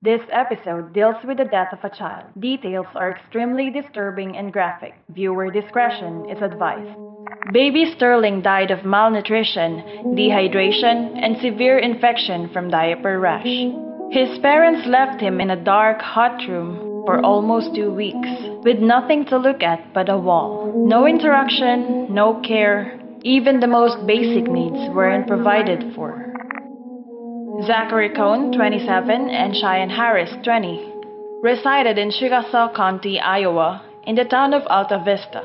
This episode deals with the death of a child. Details are extremely disturbing and graphic. Viewer discretion is advised. Baby Sterling died of malnutrition, dehydration, and severe infection from diaper rash. His parents left him in a dark, hot room for almost two weeks, with nothing to look at but a wall. No interaction, no care, even the most basic needs weren't provided for. Zachary Koehn, 27, and Cheyanne Harris, 20, resided in Chickasaw County, Iowa, in the town of Alta Vista.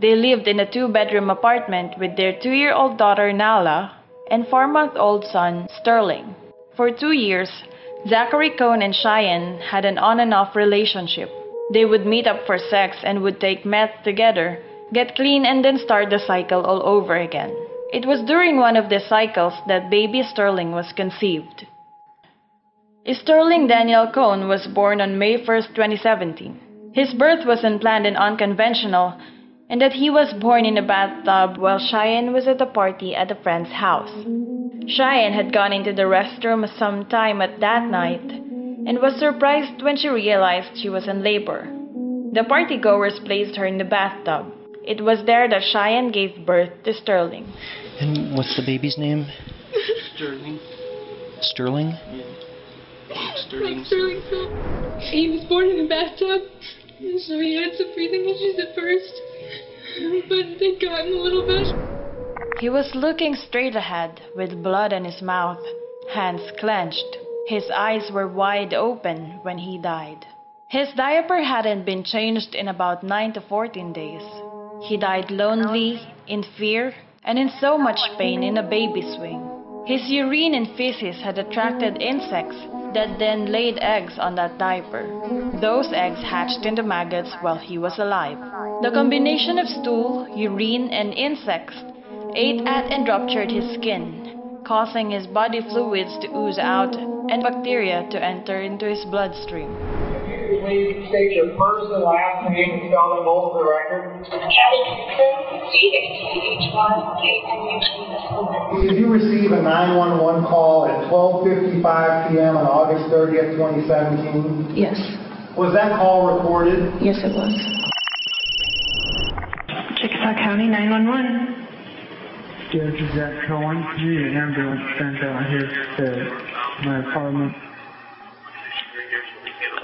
They lived in a two bedroom apartment with their two year old daughter Nala and four month old son Sterling. For two years, Zachary Koehn and Cheyanne had an on and off relationship. They would meet up for sex and would take meth together, get clean, and then start the cycle all over again. It was during one of the cycles that baby Sterling was conceived. Sterling Daniel Koehn was born on May 1, 2017. His birth was unplanned and unconventional, and that he was born in a bathtub while Cheyanne was at a party at a friend's house. Cheyanne had gone into the restroom some time at that night and was surprised when she realized she was in labor. The partygoers placed her in the bathtub. It was there that Cheyanne gave birth to Sterling. And what's the baby's name? Sterling. Sterling? Yeah. Sterling. Like Sterling Phil. He was born in the bathtub, so he had some breathing issues at first, but they got him a little bit. He was looking straight ahead with blood in his mouth, hands clenched. His eyes were wide open when he died. His diaper hadn't been changed in about 9 to 14 days. He died lonely, in fear, and in so much pain in a baby swing. His urine and feces had attracted insects that then laid eggs on that diaper. Those eggs hatched into maggots while he was alive. The combination of stool, urine, and insects ate at and ruptured his skin, causing his body fluids to ooze out and bacteria to enter into his bloodstream. Please state your first and last name and spell them both for the record. Did you receive a 911 call at 12:55 p.m. on August 30th, 2017? Yes, Was that call recorded? yes it was. Chickasaw County 911. This is Jack Koehn. Need an ambulance sent out here to my apartment.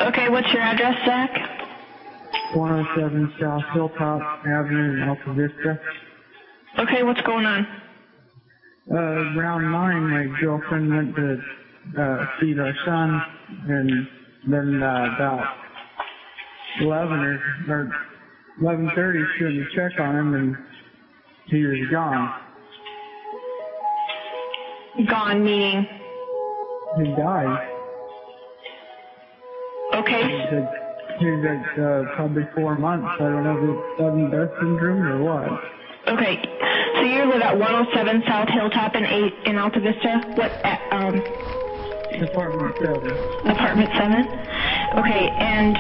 Okay, what's your address, Zach? 107 South Hilltop Avenue in Alta Vista. Okay, what's going on? Uh, around 9, my girlfriend went to uh, feed our son, and then uh, about 11 or, or 11.30 she went to check on him, and he was gone. Gone, meaning. He died. Okay, He's at uh, probably four months. I don't know if it's sudden death syndrome or what. okay. So you live at 107 South Hilltop in 8 in Alta Vista? What, um, Apartment 7. apartment 7? Okay, and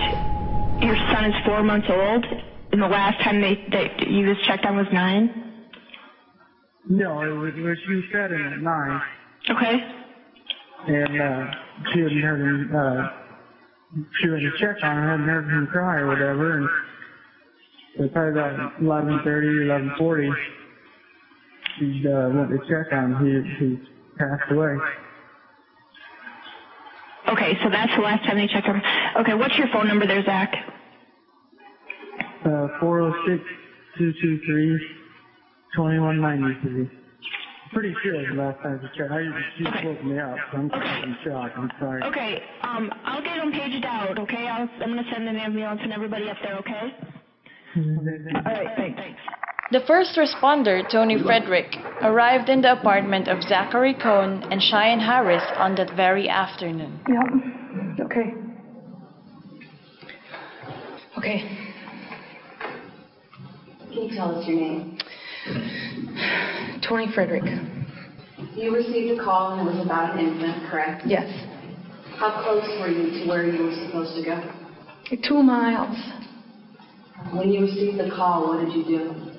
your son is four months old, and the last time they, that you was checked on was 9? No, it was, it was she him at 9. Okay, and uh, she hadn't heard him. Uh, she went to check on him, hadn't heard him cry or whatever, and so probably about eleven thirty, eleven forty, she uh, went to check on him. He he passed away. okay, so that's the last time they checked on Okay, what's your phone number there, Zach? Uh, four zero six two two three twenty one ninety three. Pretty sure the last time she checked. I she Okay. woke me up, I'm kind of in shock. I'm sorry. Okay, um, I'll get them paged out, okay? I'll, I'm gonna send an ambulance and everybody up there, okay? All right, thanks. The first responder, Toni Freidrich, arrived in the apartment of Zachary Koehn and Cheyanne Harris on that very afternoon. Yep. Okay. Okay. Can you tell us your name? Toni Freidrich. You received a call and it was about an infant, correct? Yes. How close were you to where you were supposed to go? Two miles. When you received the call, what did you do?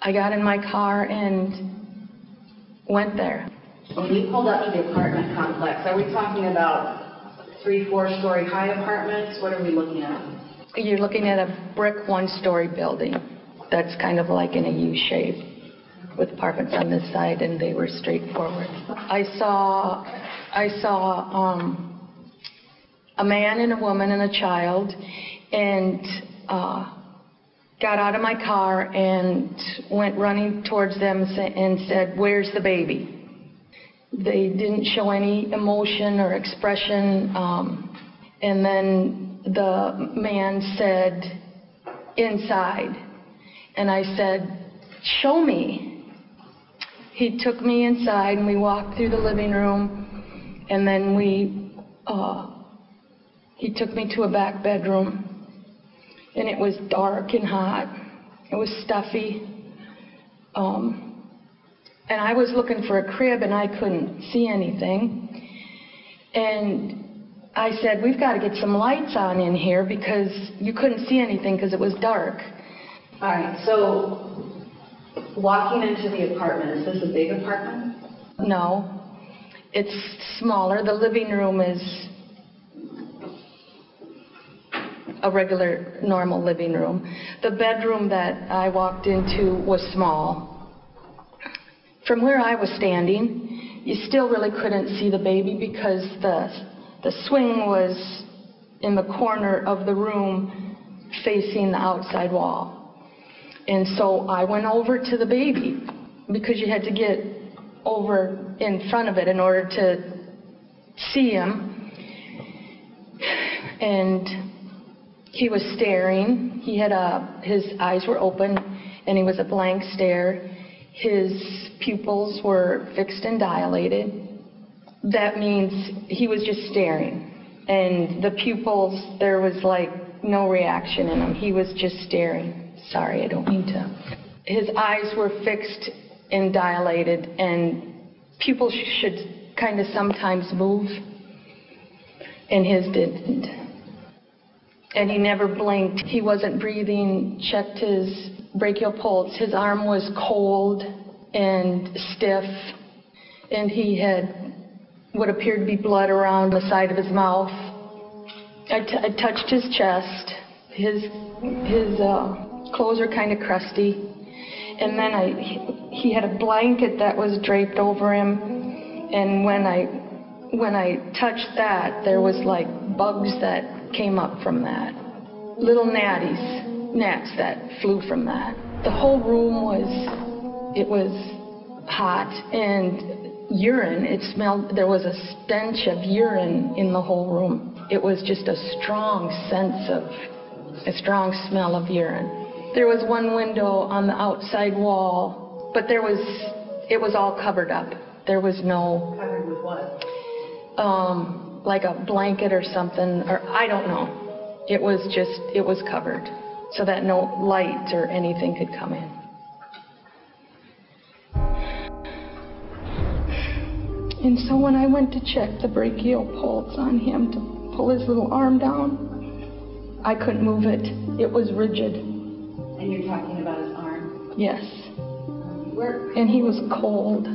I got in my car and went there. When you pulled up to the apartment complex, are we talking about three, four-story high apartments? What are we looking at? You're looking at a brick one-story building that's kind of like in a U shape with apartments on this side and they were straightforward. I saw, I saw, um, a man and a woman and a child and, uh, got out of my car and went running towards them and said, where's the baby? They didn't show any emotion or expression. Um, and then the man said, inside. And I said, show me. He took me inside and we walked through the living room. And then we, uh, he took me to a back bedroom. And it was dark and hot. It was stuffy. Um, and I was looking for a crib and I couldn't see anything. And I said, We've got to get some lights on in here because you couldn't see anything because it was dark. All right, so walking into the apartment, is this a big apartment? No, it's smaller. The living room is a regular, normal living room. The bedroom that I walked into was small. From where I was standing, you still really couldn't see the baby because the, the swing was in the corner of the room facing the outside wall. And so I went over to the baby because you had to get over in front of it in order to see him. And he was staring. He had a, his eyes were open and he was a blank stare. His pupils were fixed and dilated. That means he was just staring. And the pupils, there was like no reaction in them. He was just staring. Sorry, I don't mean to. His eyes were fixed and dilated, and pupils should kind of sometimes move, and his didn't. And he never blinked. He wasn't breathing, checked his brachial pulse. His arm was cold and stiff, and he had what appeared to be blood around the side of his mouth. I, t- I touched his chest. His, his uh, clothes are kind of crusty. And then I, he, he had a blanket that was draped over him. And when I, when I touched that, there was like bugs that came up from that. Little natties, gnats that flew from that. The whole room was, it was hot and urine. It smelled, there was a stench of urine in the whole room. It was just a strong sense of, a strong smell of urine. There was one window on the outside wall, but there was, it was all covered up. There was no, Covered with what? um, like a blanket or something, or I don't know. It was just, it was covered so that no light or anything could come in. And so when I went to check the brachial pulse on him to pull his little arm down, I couldn't move it. It was rigid. And you're talking about his arm? Yes. Where, And he was cold.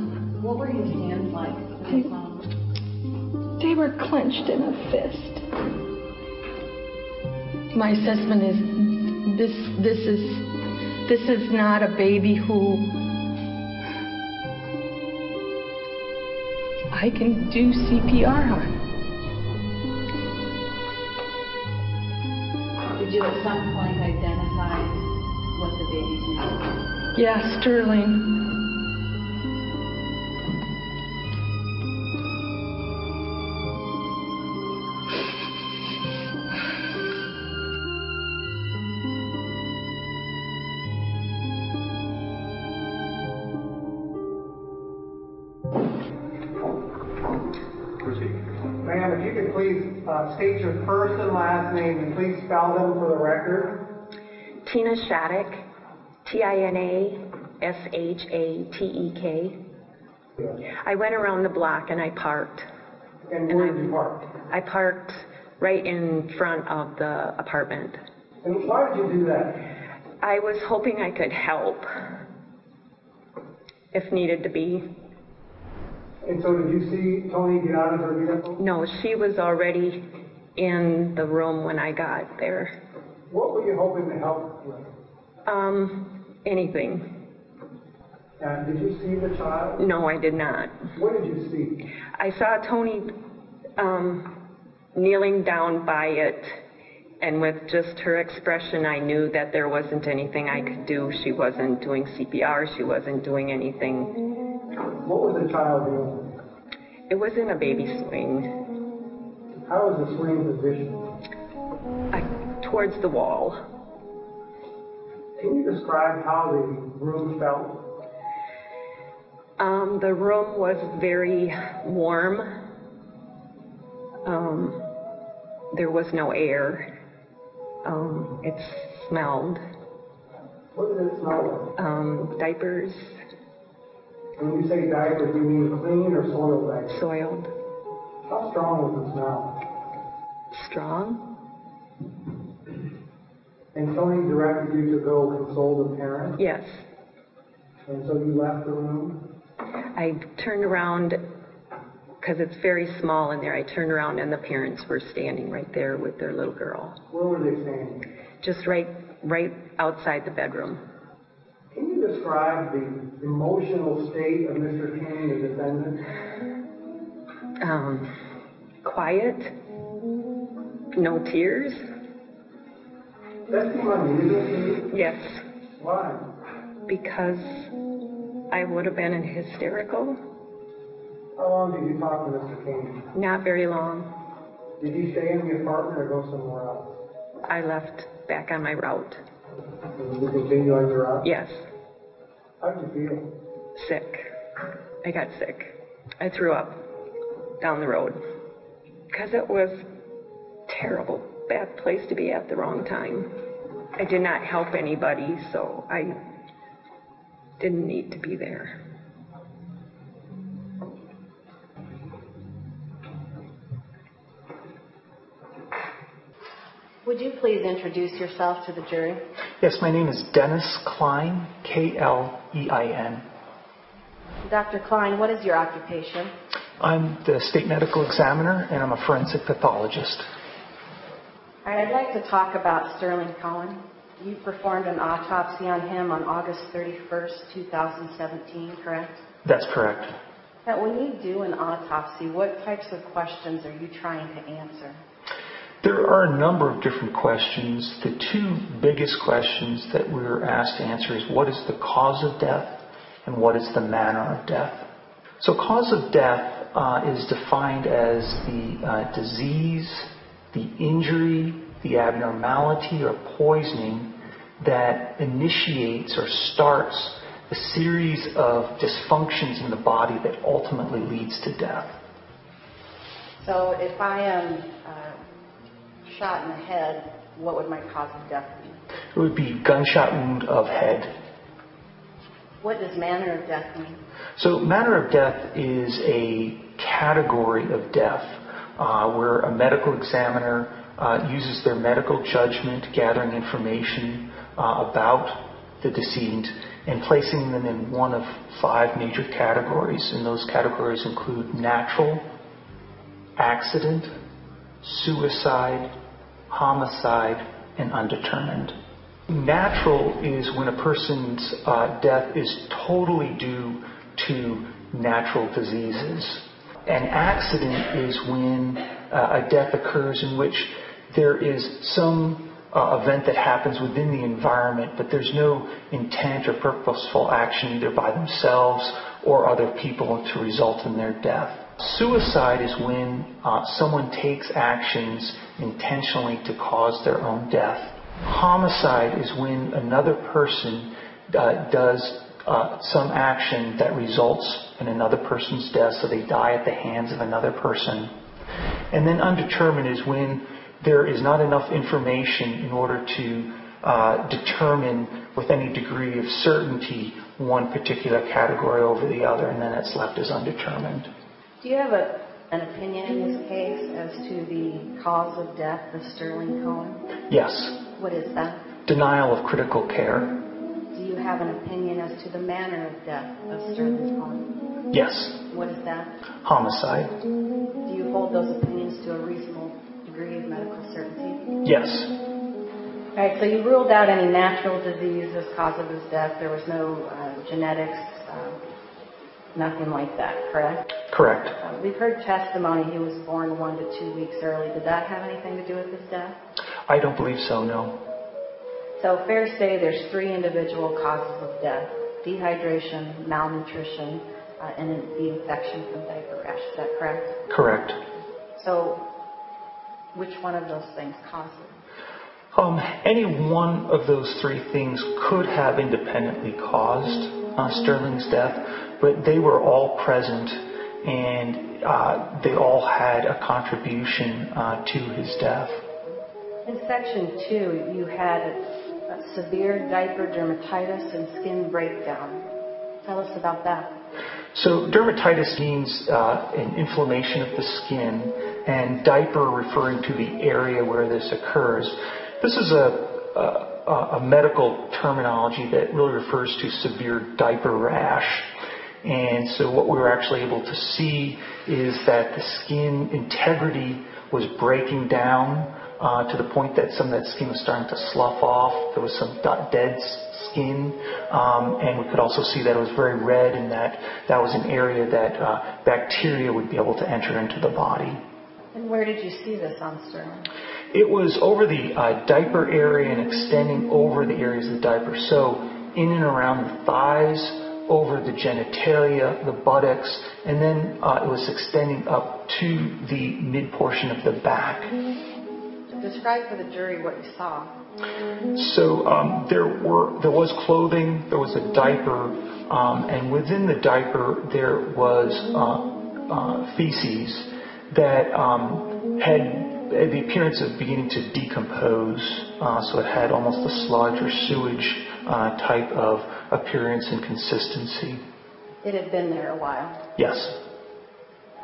what were his hands like? when you saw him? They were clenched in a fist. My assessment is this this is this is not a baby who I can do CPR on. Did you at some Yeah, Sterling. Ma'am, if you could please uh, state your first and last name and please spell them for the record. Tina Shattuck, T-I-N-A-S-H-A-T-E-K. I went around the block and I parked. And where did you park? I parked right in front of the apartment. And why did you do that? I was hoping I could help if needed to be. And so did you see Toni get out of her vehicle? No, she was already in the room when I got there. What were you hoping to help with? Um, anything. And did you see the child? No, I did not. What did you see? I saw Toni um, kneeling down by it, and with just her expression, I knew that there wasn't anything I could do. She wasn't doing CPR, she wasn't doing anything. What was the child doing? It was in a baby swing, How was the swing positioned? Towards the wall. Can you describe how the room felt? Um, the room was very warm. Um, there was no air. Um, it smelled. What did it smell like? Um, diapers, When you say diapers, do you mean clean or soiled diapers? soiled, How strong was the smell? strong. And Toni directed you to go console the parent, Yes. and so you left the room? I turned around because it's very small in there. I turned around and the parents were standing right there with their little girl, Where were they standing? just right, right outside the bedroom. Can you describe the emotional state of Mr. King, the defendant? Um, quiet, no tears. That seemed unusual to you. Yes, Why? because I would have been in hysterical. How long did you talk to Mr. King? Not very long. Did you stay in the apartment or go somewhere else? I left back on my route. Did you continue on your route? Yes, How did you feel? sick. I got sick. I threw up down the road because it was terrible, bad place to be at the wrong time. I did not help anybody, so I didn't need to be there. Would you please introduce yourself to the jury? Yes, my name is Dennis Klein, K L E I N. Dr. Klein, what is your occupation? I'm the state medical examiner and I'm a forensic pathologist. All right, I'd like to talk about Sterling Koehn. You performed an autopsy on him on August 31st, 2017, correct? That's correct. Now, when you do an autopsy, what types of questions are you trying to answer? There are a number of different questions. The two biggest questions that we were asked to answer is what is the cause of death and what is the manner of death. So, cause of death uh, is defined as the uh, disease, the injury, the abnormality or poisoning that initiates or starts a series of dysfunctions in the body that ultimately leads to death. So, if I am uh, shot in the head, what would my cause of death be? It would be gunshot wound of head. What does manner of death mean? So, manner of death is a category of death uh, where a medical examiner uh, uses their medical judgment, gathering information uh, about the decedent, and placing them in one of five major categories. And those categories include natural, accident, suicide, homicide, and undetermined. Natural is when a person's uh, death is totally due to natural diseases. An accident is when uh, a death occurs in which there is some uh, event that happens within the environment, but there's no intent or purposeful action either by themselves or other people to result in their death. Suicide is when uh, someone takes actions intentionally to cause their own death. Homicide is when another person uh, does uh, some action that results in another person's death, so they die at the hands of another person. And then undetermined is when there is not enough information in order to uh, determine with any degree of certainty one particular category over the other, and then it's left as undetermined. Do you have a, an opinion in this case as to the cause of death of Sterling Koehn? Yes. What is that? Denial of critical care. Have an opinion as to the manner of death of Sterling Collin? Yes. What is that? Homicide. Do you hold those opinions to a reasonable degree of medical certainty? Yes. All right, so you ruled out any natural disease as cause of his death. There was no uh, genetics, uh, nothing like that, correct? Correct. Uh, we've heard testimony he was born one to two weeks early. Did that have anything to do with his death? I don't believe so, no. So fair say there's three individual causes of death. Dehydration, malnutrition, uh, and the infection from diaper rash. Is that correct? Correct. So which one of those things caused it? Um, any one of those three things could have independently caused uh, Sterling's death, but they were all present and uh, they all had a contribution uh, to his death. In section two, you had severe diaper dermatitis and skin breakdown. Tell us about that. So, dermatitis means uh, an inflammation of the skin, and diaper referring to the area where this occurs. This is a, a, a medical terminology that really refers to severe diaper rash. And so, what we were actually able to see is that the skin integrity was breaking down uh, to the point that some of that skin was starting to slough off. There was some dead skin, um, and we could also see that it was very red, and that that was an area that uh, bacteria would be able to enter into the body. And where did you see this on Sterling? It was over the uh, diaper area and extending over the areas of the diaper. So in and around the thighs, over the genitalia, the buttocks, and then uh, it was extending up to the mid portion of the back. Describe for the jury what you saw. So um, there were there was clothing, there was a diaper, um, and within the diaper there was uh, uh, feces that um, had the appearance of beginning to decompose. Uh, so it had almost a sludge or sewage uh, type of appearance and consistency. It had been there a while. Yes.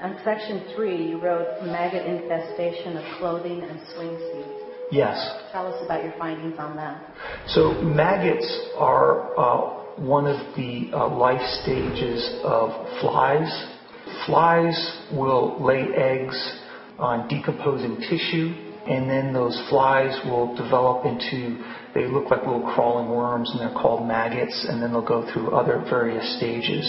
On section three, you wrote maggot infestation of clothing and swing seats. Yes. Tell us about your findings on that. So maggots are uh, one of the uh, life stages of flies. Flies will lay eggs on decomposing tissue, and then those flies will develop into they look like little crawling worms, and they're called maggots, and then they'll go through other various stages.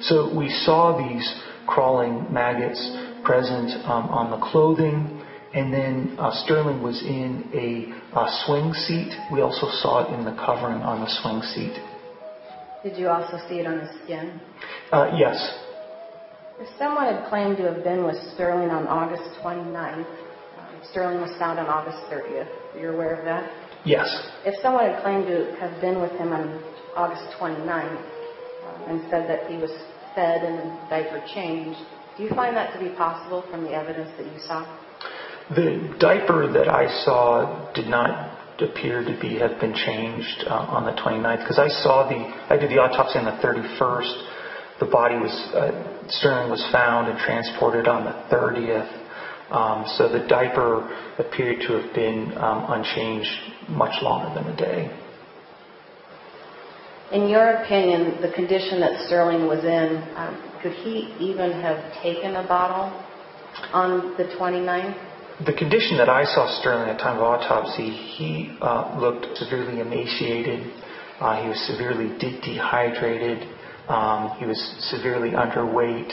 So we saw these crawling maggots present um, on the clothing, and then uh, Sterling was in a, a swing seat. We also saw it in the covering on the swing seat. Did you also see it on the skin? Uh, yes. If someone had claimed to have been with Sterling on August 29th, um, Sterling was found on August 30th. You're aware of that? Yes. If someone had claimed to have been with him on August 29th um, and said that he was fed and a diaper changed, do you find that to be possible from the evidence that you saw? The diaper that I saw did not appear to be have been changed uh, on the 29th because I saw the I did the autopsy on the 31st. The body was uh, Sterling was found and transported on the 30th. Um, so the diaper appeared to have been um, unchanged much longer than a day. In your opinion, the condition that Sterling was in, um, could he even have taken a bottle on the 29th? The condition that I saw Sterling at the time of autopsy, he uh, looked severely emaciated. Uh, he was severely de- dehydrated. Um, he was severely underweight.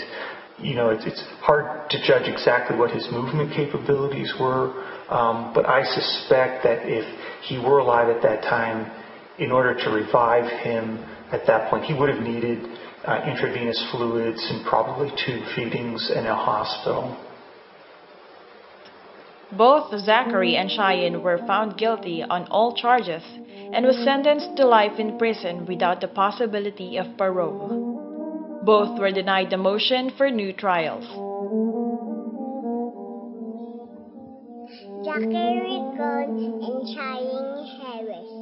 You know, it's, it's, hard to judge exactly what his movement capabilities were, um, but I suspect that if he were alive at that time, in order to revive him at that point, he would have needed uh, intravenous fluids and probably tube feedings in a hospital. Both Zachary and Cheyanne were found guilty on all charges and was sentenced to life in prison without the possibility of parole. Both were denied the motion for new trials. Zachary Coates and Cheyanne Harris.